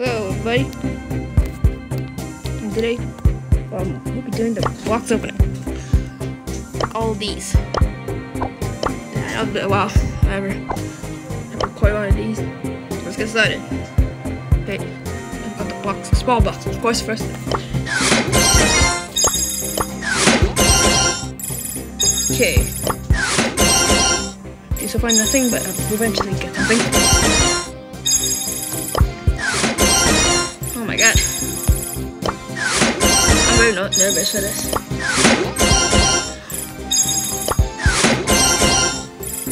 Hello, everybody. And today, um, we'll be doing the box opening. All these. Bit a while. Whatever. Have quite a lot of these. Let's get started. Okay, I've got the box, small box, of course, first. Okay. Okay, so far nothing, but I'll eventually get something. My. I'm not nervous for this.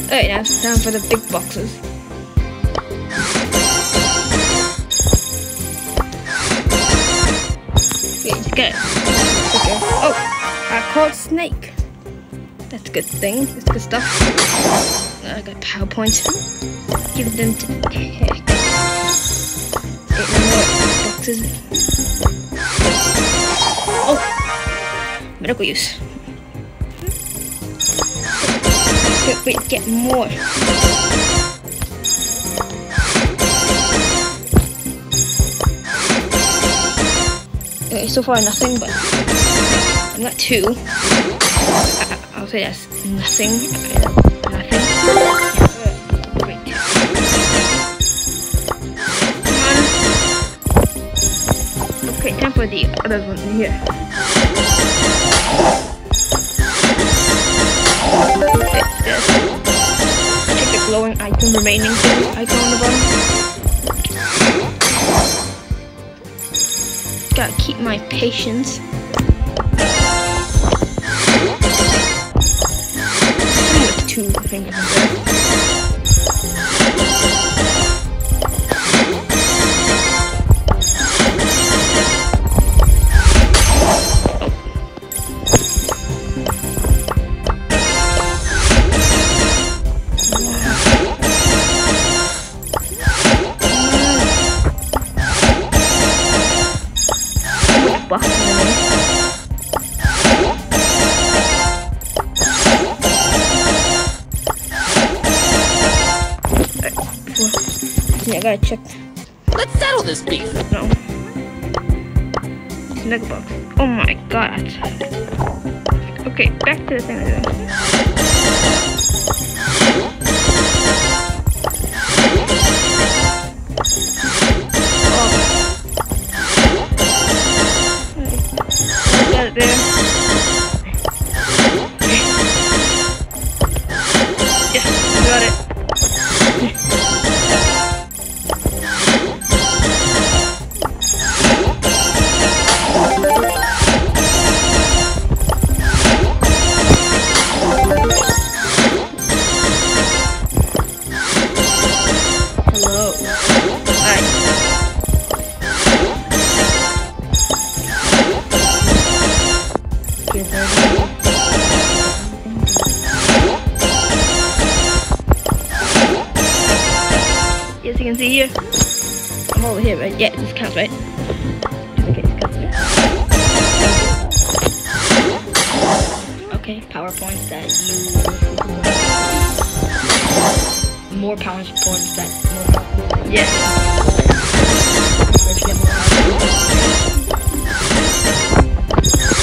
Alright, now it's time for the big boxes. Okay, get it. Okay. Oh, I caught snake. That's a good thing. That's good stuff. I got power point. Give them to. Eight more boxes. Oh! Medical use. Wait, wait, get more. Eh, okay, so far nothing, but I got two. I, I'll say that's. Nothing. For the other one here. Check the glowing icon remaining on the bottom. Gotta keep my patience. Two fingers Yeah, I gotta check. Let's settle this beef. No. Mega box. Oh my god. Okay, back to the thing. again. Oh. Got it there. You can see here. I'm over here, right? Yeah, this counts, right? Okay, power points that you more power points that more Yes.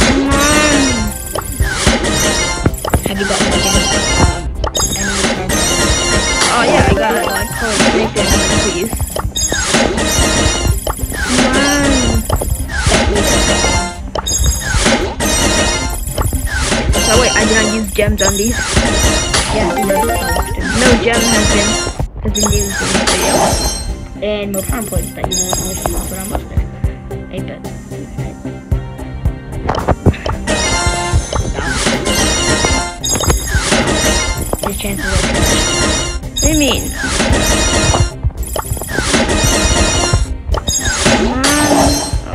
Come on. Have you gotten gems on these. Yeah, know, no gem has been has been used in this video. And more farm points that you won't wish you put on monster. I bet. His chances are. What do you mean?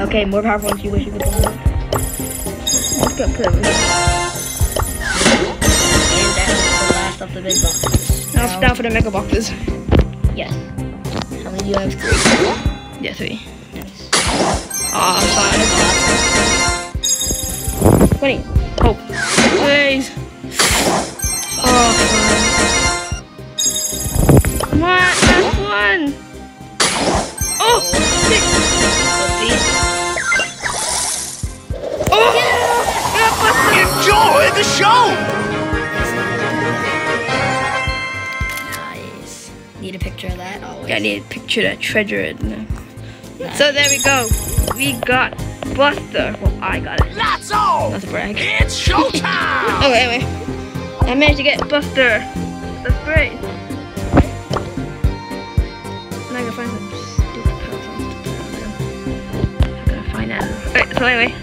Okay, more power points you wish you could put on. Let's go put it of the big boxes. Now, now it's down for the mega boxes. Yes. How many do you have? Three. Yeah, three. Nice. Ah, oh, sorry. Wait. Oh. Please. Oh. Come on, last one. Oh, six. Oh. Yeah. Enjoy the show. I need to picture that treasure. In there. So there we go. We got Buster. Well, I got it. That's all! That's a brag. It's showtime! Oh, anyway. I managed to get Buster. That's great. Now I gotta find some stupid Pokemon to put on them. I gotta find out. Alright, so anyway.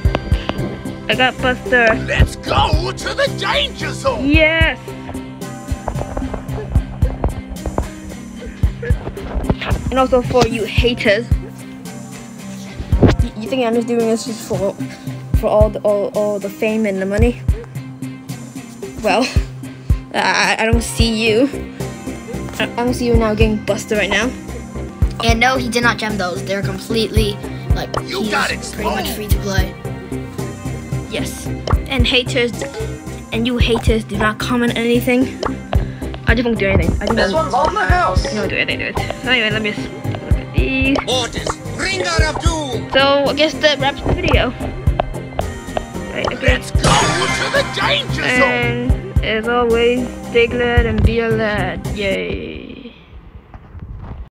I got Buster. Let's go to the danger zone! Yes! And also for you haters. You, you think I'm just doing this just for for all the all, all the fame and the money? Well, I, I don't see you. I, I don't see you now getting busted right now. And no, he did not gem those. They're completely like You he's got pretty much free to play. Yes. And haters, and you haters do not comment anything. I just won't do anything. I just This won't, one's on the house. I won't do anything to it. Anyway, let me just look at these. Mortis, Ringer of Doom! So I guess that wraps the video. Right, okay. Let's go to the danger zone! And as always, stay glad and be a lad. Yay.